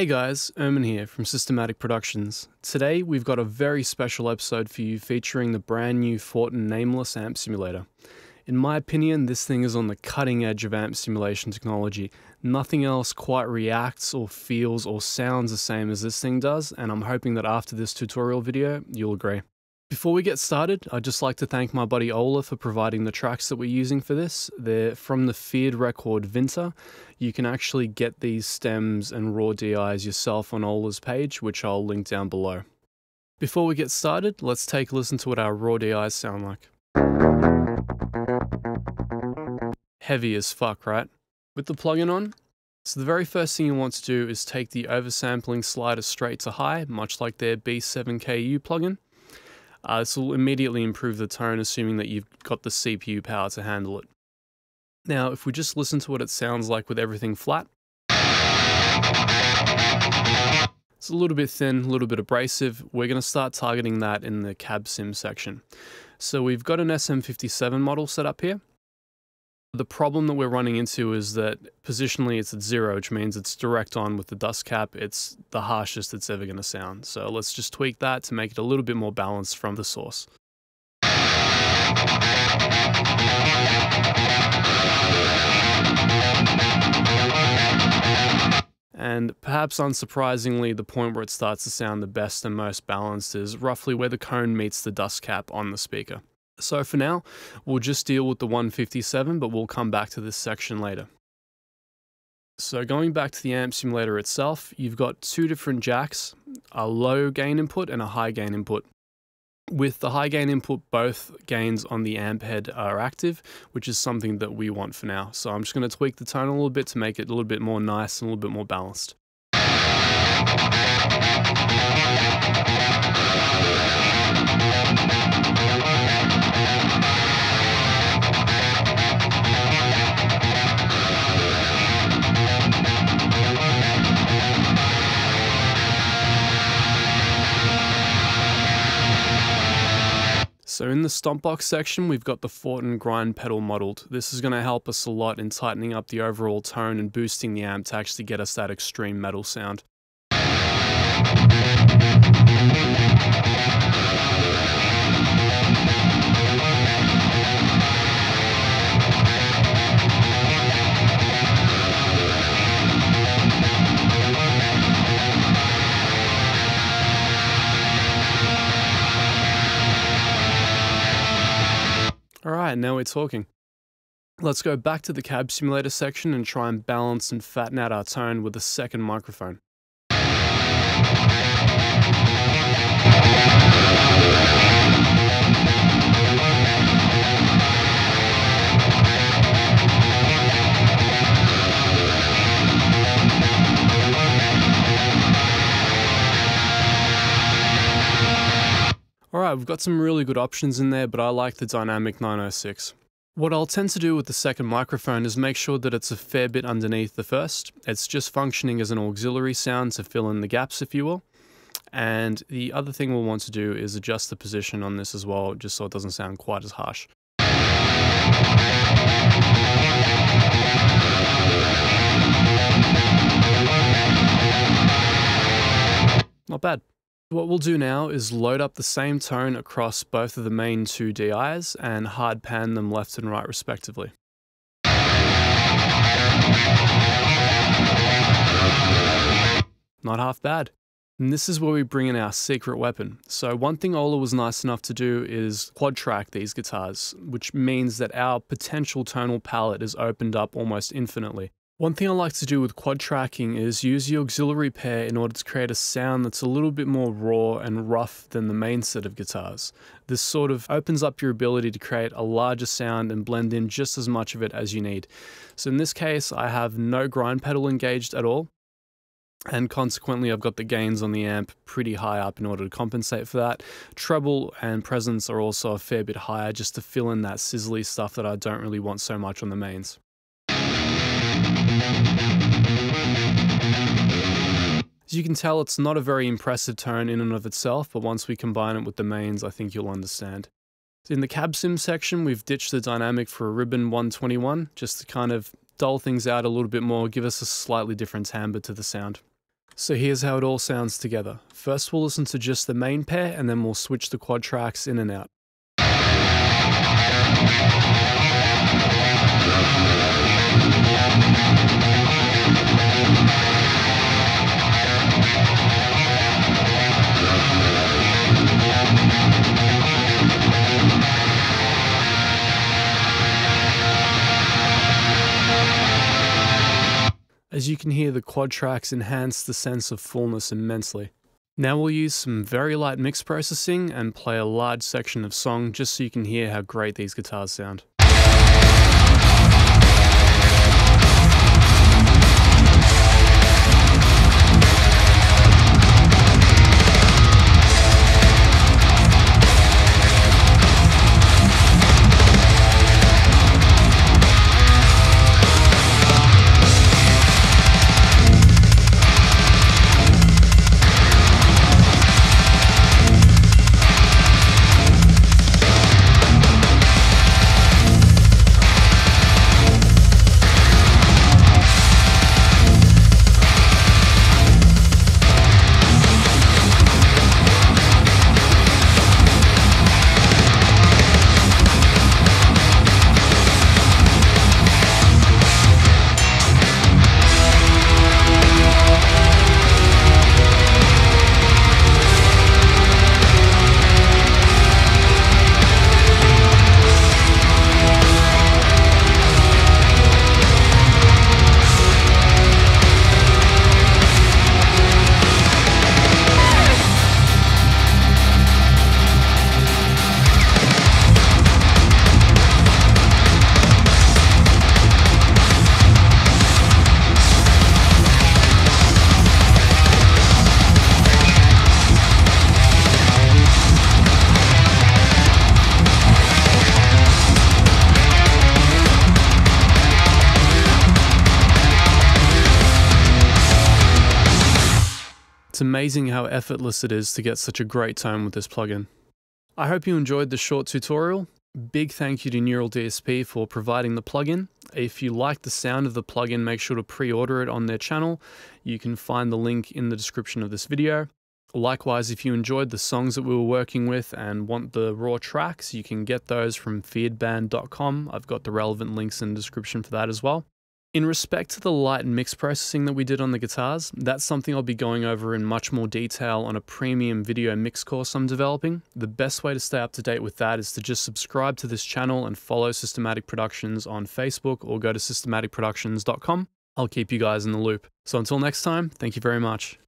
Hey guys, Ermin here from Systematic Productions. Today we've got a very special episode for you featuring the brand new Fortin Nameless Amp Simulator. In my opinion, this thing is on the cutting edge of amp simulation technology. Nothing else quite reacts or feels or sounds the same as this thing does, and I'm hoping that after this tutorial video, you'll agree. Before we get started, I'd just like to thank my buddy Ola for providing the tracks that we're using for this. They're from the feared record Vinter. You can actually get these stems and raw DIs yourself on Ola's page, which I'll link down below. Before we get started, let's take a listen to what our raw DIs sound like. Heavy as fuck, right? With the plugin on, so the very first thing you want to do is take the oversampling slider straight to high, much like their B7KU plugin. Uh, this will immediately improve the tone, assuming that you've got the CPU power to handle it. Now, if we just listen to what it sounds like with everything flat, it's a little bit thin, a little bit abrasive. We're going to start targeting that in the cab sim section. So we've got an SM57 model set up here. The problem that we're running into is that positionally it's at zero, which means it's direct on with the dust cap. It's the harshest it's ever going to sound. So let's just tweak that to make it a little bit more balanced from the source. And perhaps unsurprisingly, the point where it starts to sound the best and most balanced is roughly where the cone meets the dust cap on the speaker. So for now, we'll just deal with the 157, but we'll come back to this section later. So going back to the amp simulator itself, you've got two different jacks, a low gain input and a high gain input. With the high gain input, both gains on the amp head are active, which is something that we want for now. So I'm just going to tweak the tone a little bit to make it a little bit more nice and a little bit more balanced. In the stomp box section, we've got the Fortin grind pedal modeled. This is going to help us a lot in tightening up the overall tone and boosting the amp to actually get us that extreme metal sound. Alright, now we're talking. Let's go back to the cab simulator section and try and balance and fatten out our tone with a second microphone. Alright, we've got some really good options in there, but I like the Dynamic 906. What I'll tend to do with the second microphone is make sure that it's a fair bit underneath the first. It's just functioning as an auxiliary sound to fill in the gaps, if you will. And the other thing we'll want to do is adjust the position on this as well, just so it doesn't sound quite as harsh. Not bad. What we'll do now is load up the same tone across both of the main two DIs and hard pan them left and right respectively. Not half bad. And this is where we bring in our secret weapon. So one thing Ola was nice enough to do is quad track these guitars, which means that our potential tonal palette is opened up almost infinitely. One thing I like to do with quad tracking is use the auxiliary pair in order to create a sound that's a little bit more raw and rough than the main set of guitars. This sort of opens up your ability to create a larger sound and blend in just as much of it as you need. So in this case, I have no grind pedal engaged at all. And consequently, I've got the gains on the amp pretty high up in order to compensate for that. Treble and presence are also a fair bit higher just to fill in that sizzly stuff that I don't really want so much on the mains. As you can tell, it's not a very impressive tone in and of itself, but once we combine it with the mains, I think you'll understand. In the cab sim section, we've ditched the dynamic for a ribbon 121, just to kind of dull things out a little bit more, give us a slightly different timbre to the sound. So here's how it all sounds together. First we'll listen to just the main pair and then we'll switch the quad tracks in and out. As you can hear, the quad tracks enhance the sense of fullness immensely. Now we'll use some very light mix processing and play a large section of song just so you can hear how great these guitars sound. It's amazing how effortless it is to get such a great tone with this plugin. I hope you enjoyed the short tutorial. Big thank you to Neural DSP for providing the plugin. If you like the sound of the plugin, make sure to pre-order it on their channel. You can find the link in the description of this video. Likewise, if you enjoyed the songs that we were working with and want the raw tracks, you can get those from fearedband.com. I've got the relevant links in the description for that as well. In respect to the light and mix processing that we did on the guitars, that's something I'll be going over in much more detail on a premium video mix course I'm developing. The best way to stay up to date with that is to just subscribe to this channel and follow Systematic Productions on Facebook or go to systematicproductions.com. I'll keep you guys in the loop. So until next time, thank you very much.